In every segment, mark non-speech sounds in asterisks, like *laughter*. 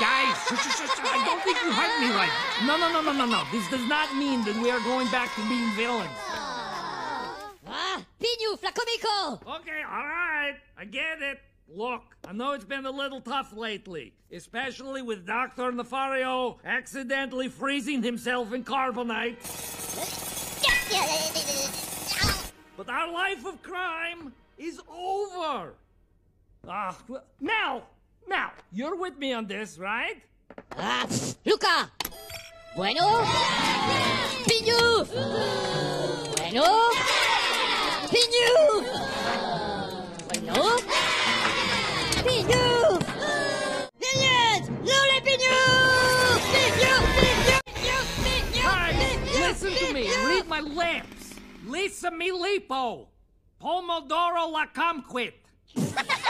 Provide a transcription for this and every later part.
Guys, I don't think you heard me right. No, no, no, no, no, no. This does not mean that we are going back to being villains. Ah, Pignouf, comico! Okay, all right. I get it. Look, I know it's been a little tough lately, especially with Dr. Nefario accidentally freezing himself in carbonite. But our life of crime is over. Ah, well, now, now, you're with me on this, right? Ah, pff, Luca! Bueno? Pignouf! Bueno? Pignouf! Bueno? Pignouf! Millions! Pignouf! Pignouf! Pignouf! Pignouf! Pignouf! Guys, listen to me. Read my lips. Lisa Milipo. Pomodoro la Comquit. *laughs*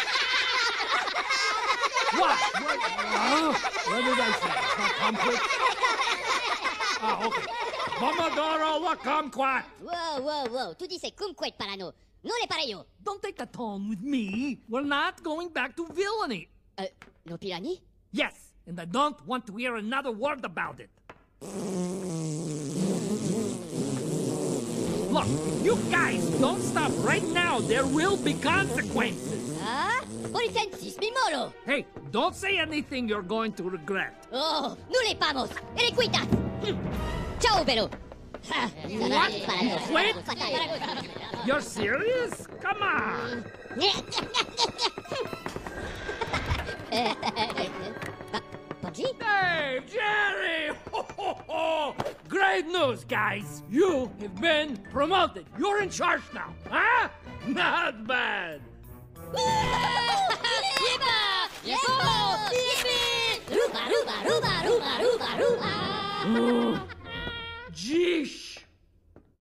what? What? Uh, what did I say? It's not Comquit? Ah, okay. Pomodoro la Comquat. Wow, wow, wow. Tu dice kumquet parano. Non le pare io. Don't take the tone with me. We're not going back to villainy. Euh, no pirani? Yes, and I don't want to hear another word about it. Look, you guys don't stop right now. There will be consequences. Ah? Moro! Hey, don't say anything you're going to regret. Oh, no le pamos! ¡Erequitas! Hm. ¡Chao, pero! What? Wait. You're serious? Come on. Hey, Jerry! Ho, ho, ho. Great news, guys. You have been promoted. You're in charge now. Huh? *laughs* Not bad. Uba, uba, uba.